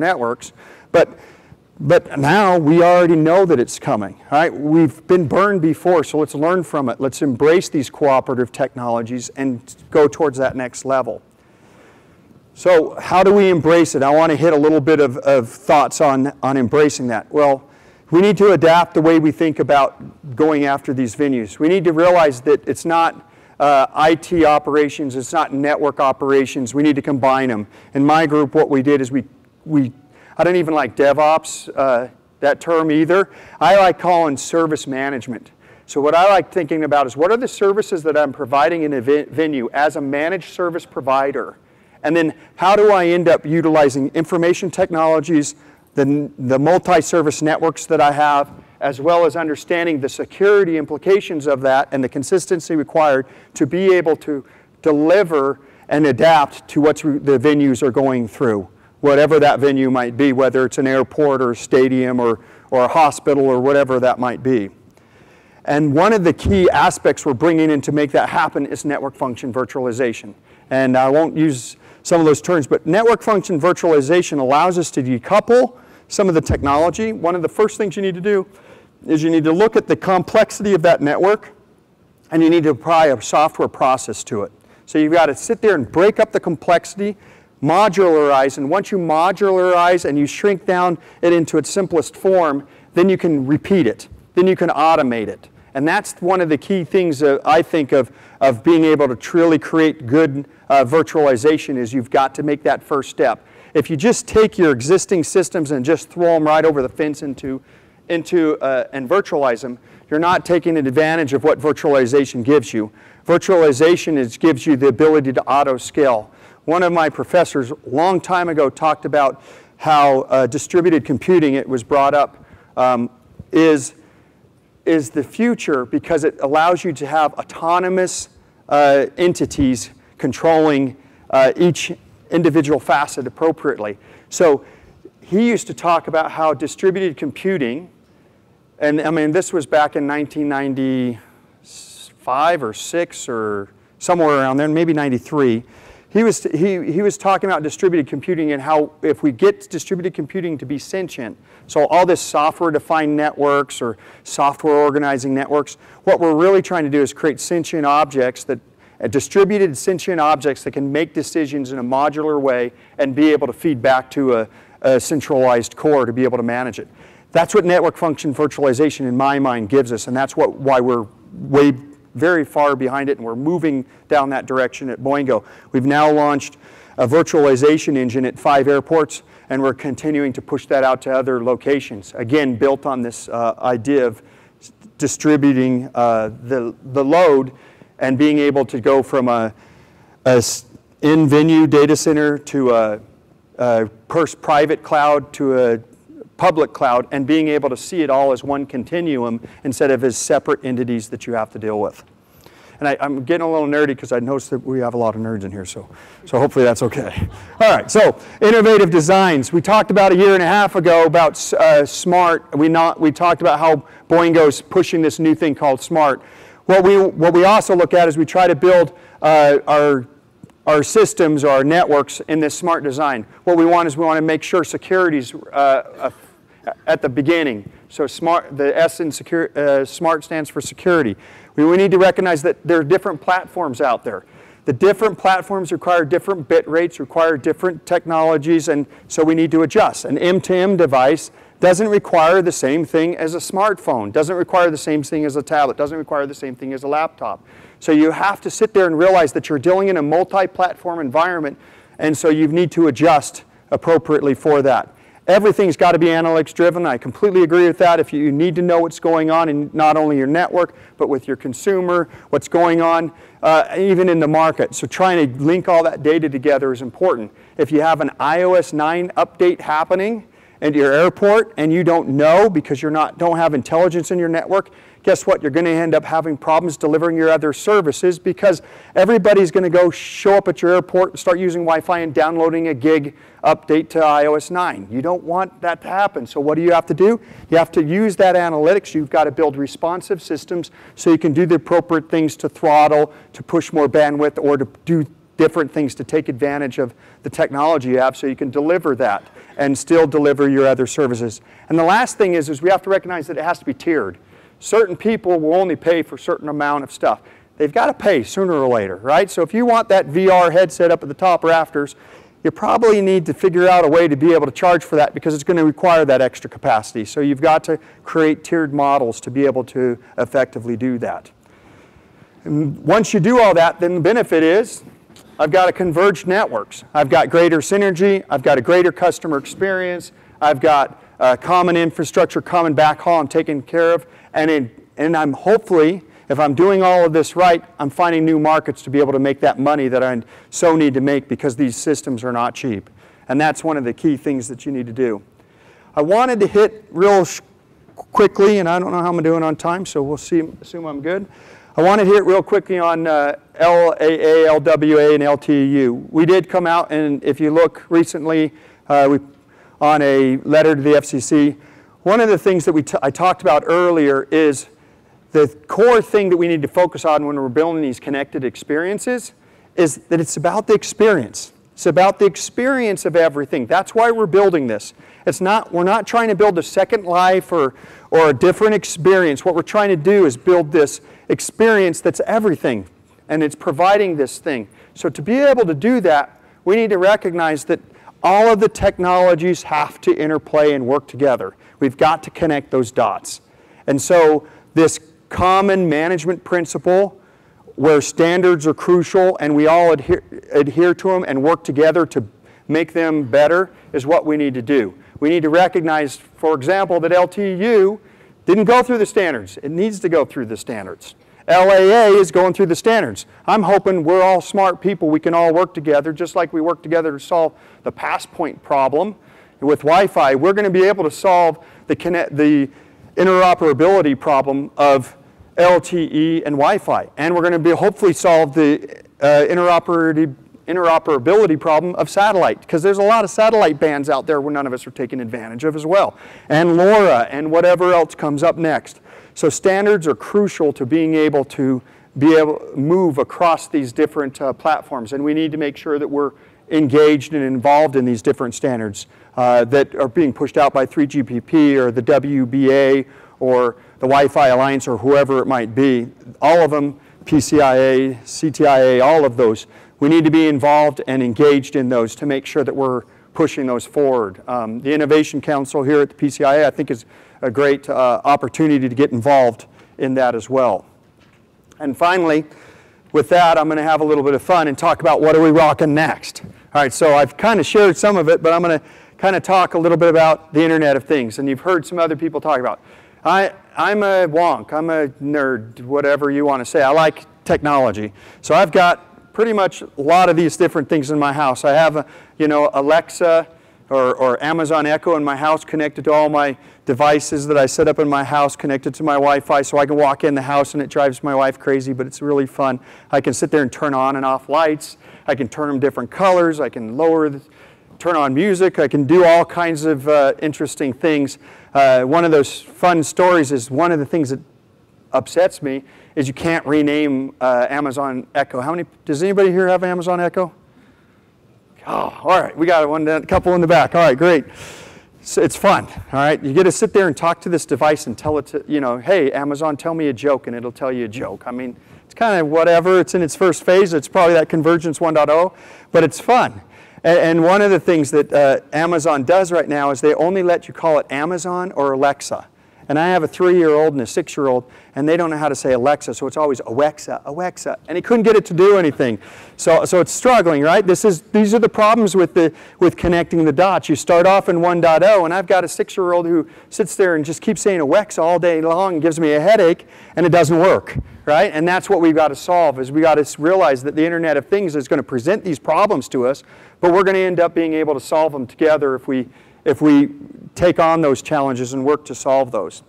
networks. But, but now we already know that it's coming. Right? We've been burned before, so let's learn from it. Let's embrace these cooperative technologies and go towards that next level. So how do we embrace it? I want to hit a little bit of, of thoughts on, on embracing that. Well, we need to adapt the way we think about going after these venues. We need to realize that it's not uh, IT operations, it's not network operations. We need to combine them. In my group, what we did is we, we I don't even like DevOps, uh, that term either. I like calling service management. So what I like thinking about is what are the services that I'm providing in a venue as a managed service provider? And then how do I end up utilizing information technologies, the, the multi-service networks that I have, as well as understanding the security implications of that and the consistency required to be able to deliver and adapt to what the venues are going through, whatever that venue might be, whether it's an airport or a stadium or, or a hospital or whatever that might be. And one of the key aspects we're bringing in to make that happen is network function virtualization. And I won't use some of those terms. But network function virtualization allows us to decouple some of the technology. One of the first things you need to do is you need to look at the complexity of that network and you need to apply a software process to it. So you've got to sit there and break up the complexity, modularize, and once you modularize and you shrink down it into its simplest form, then you can repeat it. Then you can automate it. And that's one of the key things uh, I think of, of being able to truly create good uh, virtualization is you've got to make that first step. If you just take your existing systems and just throw them right over the fence into, into uh, and virtualize them, you're not taking advantage of what virtualization gives you. Virtualization is, gives you the ability to auto scale. One of my professors long time ago talked about how uh, distributed computing, it was brought up, um, is, is the future because it allows you to have autonomous uh, entities controlling uh, each individual facet appropriately. So he used to talk about how distributed computing, and I mean, this was back in 1995 or 6 or somewhere around there, maybe 93. He was, he, he was talking about distributed computing and how if we get distributed computing to be sentient, so all this software-defined networks or software organizing networks, what we're really trying to do is create sentient objects that uh, distributed sentient objects that can make decisions in a modular way and be able to feed back to a, a centralized core to be able to manage it. That's what network function virtualization in my mind gives us, and that's what, why we're way very far behind it and we're moving down that direction at Boingo. We've now launched a virtualization engine at five airports and we're continuing to push that out to other locations. Again, built on this uh, idea of distributing uh, the, the load and being able to go from a, a in-venue data center to a, a private cloud to a public cloud and being able to see it all as one continuum instead of as separate entities that you have to deal with. And I, am getting a little nerdy because I noticed that we have a lot of nerds in here, so, so hopefully that's okay. All right, so innovative designs. We talked about a year and a half ago about uh, SMART. We, not, we talked about how Boingo is pushing this new thing called SMART. What we, what we also look at is we try to build uh, our, our systems or our networks in this smart design. What we want is we want to make sure security is uh, at the beginning. So smart, the S in secure, uh, smart stands for security. We, we need to recognize that there are different platforms out there. The different platforms require different bit rates, require different technologies, and so we need to adjust. An M2M device doesn't require the same thing as a smartphone, doesn't require the same thing as a tablet, doesn't require the same thing as a laptop. So you have to sit there and realize that you're dealing in a multi-platform environment, and so you need to adjust appropriately for that. Everything's got to be analytics driven. I completely agree with that. If you need to know what's going on in not only your network, but with your consumer, what's going on uh, even in the market. So trying to link all that data together is important. If you have an iOS 9 update happening, into your airport and you don't know because you're not don't have intelligence in your network, guess what? You're going to end up having problems delivering your other services because everybody's going to go show up at your airport and start using Wi-Fi and downloading a gig update to iOS 9. You don't want that to happen. So what do you have to do? You have to use that analytics. You've got to build responsive systems so you can do the appropriate things to throttle, to push more bandwidth, or to do different things to take advantage of the technology you have so you can deliver that and still deliver your other services. And the last thing is, is we have to recognize that it has to be tiered. Certain people will only pay for a certain amount of stuff. They've got to pay sooner or later, right? So if you want that VR headset up at the top rafters, you probably need to figure out a way to be able to charge for that because it's going to require that extra capacity. So you've got to create tiered models to be able to effectively do that. And once you do all that, then the benefit is I've got a converged networks. I've got greater synergy. I've got a greater customer experience. I've got uh, common infrastructure, common backhaul I'm taking care of. And, and I'm hopefully if I'm doing all of this right, I'm finding new markets to be able to make that money that I so need to make because these systems are not cheap. And that's one of the key things that you need to do. I wanted to hit real quickly, and I don't know how I'm doing on time, so we'll see, assume I'm good. I want to hit real quickly on uh, LAA, LWA, and LTE-U. We did come out, and if you look recently, uh, we, on a letter to the FCC, one of the things that we I talked about earlier is the core thing that we need to focus on when we're building these connected experiences is that it's about the experience. It's about the experience of everything. That's why we're building this. It's not, we're not trying to build a second life or, or a different experience. What we're trying to do is build this experience that's everything, and it's providing this thing. So to be able to do that, we need to recognize that all of the technologies have to interplay and work together. We've got to connect those dots. And so this common management principle where standards are crucial and we all adhere, adhere to them and work together to make them better is what we need to do. We need to recognize, for example, that LTE-U didn't go through the standards. It needs to go through the standards. LAA is going through the standards. I'm hoping we're all smart people. We can all work together, just like we work together to solve the Passpoint problem with Wi-Fi. We're going to be able to solve the, the interoperability problem of LTE, and Wi-Fi. And we're going to be hopefully solve the uh, interoperability, interoperability problem of satellite, because there's a lot of satellite bands out there where none of us are taking advantage of as well. And LoRa and whatever else comes up next. So standards are crucial to being able to be able move across these different uh, platforms. And we need to make sure that we're engaged and involved in these different standards uh, that are being pushed out by 3GPP or the WBA or the Wi-Fi Alliance or whoever it might be, all of them, PCIA, CTIA, all of those, we need to be involved and engaged in those to make sure that we're pushing those forward. Um, the Innovation Council here at the PCIA I think is a great uh, opportunity to get involved in that as well. And finally, with that, I'm going to have a little bit of fun and talk about what are we rocking next. All right, so I've kind of shared some of it, but I'm going to kind of talk a little bit about the Internet of Things. And you've heard some other people talk about. I, I'm a wonk, I'm a nerd, whatever you want to say. I like technology. So I've got pretty much a lot of these different things in my house. I have, a, you know, Alexa or, or Amazon Echo in my house connected to all my devices that I set up in my house connected to my Wi-Fi so I can walk in the house and it drives my wife crazy, but it's really fun. I can sit there and turn on and off lights. I can turn them different colors. I can lower, the, turn on music. I can do all kinds of uh, interesting things uh, one of those fun stories is one of the things that upsets me is you can't rename uh, Amazon Echo. How many, does anybody here have Amazon Echo? Oh, all right, we got one, a couple in the back. All right, great. So it's fun, all right? You get to sit there and talk to this device and tell it to, you know, hey, Amazon, tell me a joke, and it'll tell you a joke. I mean, it's kind of whatever. It's in its first phase. It's probably that Convergence 1.0, but it's fun. And, one of the things that uh, Amazon does right now is they only let you call it Amazon or Alexa. And I have a three-year-old and a six-year-old, and they don't know how to say Alexa, so it's always Alexa, Alexa, and he couldn't get it to do anything. So, so it's struggling, right? This is, these are the problems with, the, with connecting the dots. You start off in 1.0, and I've got a six-year-old who sits there and just keeps saying Alexa all day long and gives me a headache, and it doesn't work, right? And that's what we've got to solve, is we got to realize that the Internet of Things is going to present these problems to us, but we're going to end up being able to solve them together if we, if we take on those challenges and work to solve those.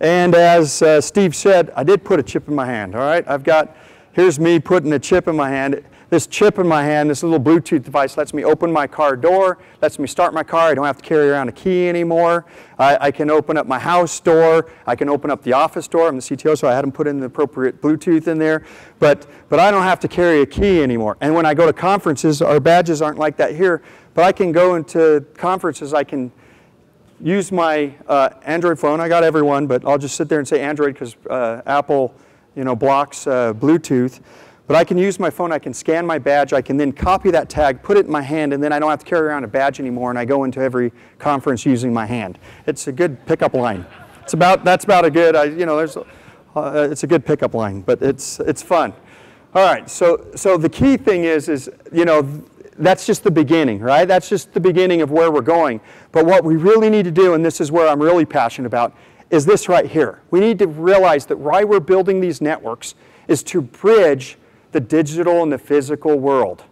And as uh, Steve said, I did put a chip in my hand, all right? I've got, here's me putting a chip in my hand. This chip in my hand, this little Bluetooth device lets me open my car door, lets me start my car. I don't have to carry around a key anymore. I, I can open up my house door. I can open up the office door. I'm the CTO, so I had them put in the appropriate Bluetooth in there. But, but I don't have to carry a key anymore. And when I go to conferences, our badges aren't like that here, but I can go into conferences, I can use my uh, Android phone. I got everyone, but I'll just sit there and say Android because uh, Apple you know, blocks uh, Bluetooth. But I can use my phone, I can scan my badge, I can then copy that tag, put it in my hand, and then I don't have to carry around a badge anymore, and I go into every conference using my hand. It's a good pickup line. It's about, that's about a good, I, you know, there's, uh, it's a good pickup line, but it's, it's fun. All right, so, so the key thing is, is, you know, that's just the beginning, right? That's just the beginning of where we're going. But what we really need to do, and this is where I'm really passionate about, is this right here. We need to realize that why we're building these networks is to bridge the digital and the physical world.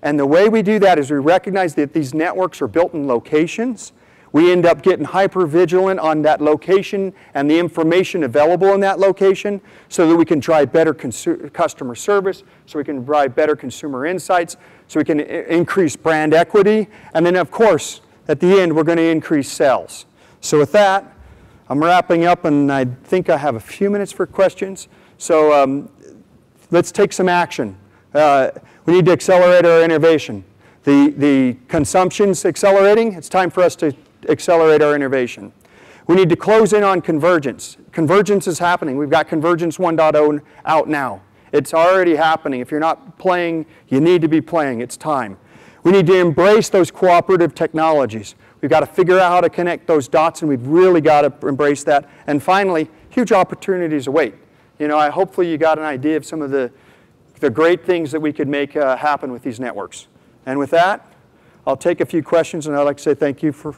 And the way we do that is we recognize that these networks are built in locations. We end up getting hyper vigilant on that location and the information available in that location so that we can drive better customer service, so we can drive better consumer insights, so we can increase brand equity. And then, of course, at the end, we're going to increase sales. So with that, I'm wrapping up, and I think I have a few minutes for questions. So um, let's take some action. Uh, we need to accelerate our innovation. The, the consumption's accelerating. It's time for us to accelerate our innovation. We need to close in on convergence. Convergence is happening. We've got Convergence 1.0 out now. It's already happening. If you're not playing, you need to be playing. It's time. We need to embrace those cooperative technologies. We've got to figure out how to connect those dots, and we've really got to embrace that. And finally, huge opportunities await. You know, I, hopefully you got an idea of some of the, the great things that we could make uh, happen with these networks. And with that, I'll take a few questions, and I'd like to say thank you for.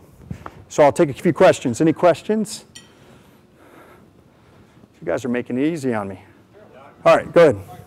So I'll take a few questions. Any questions? You guys are making it easy on me. All right, go ahead.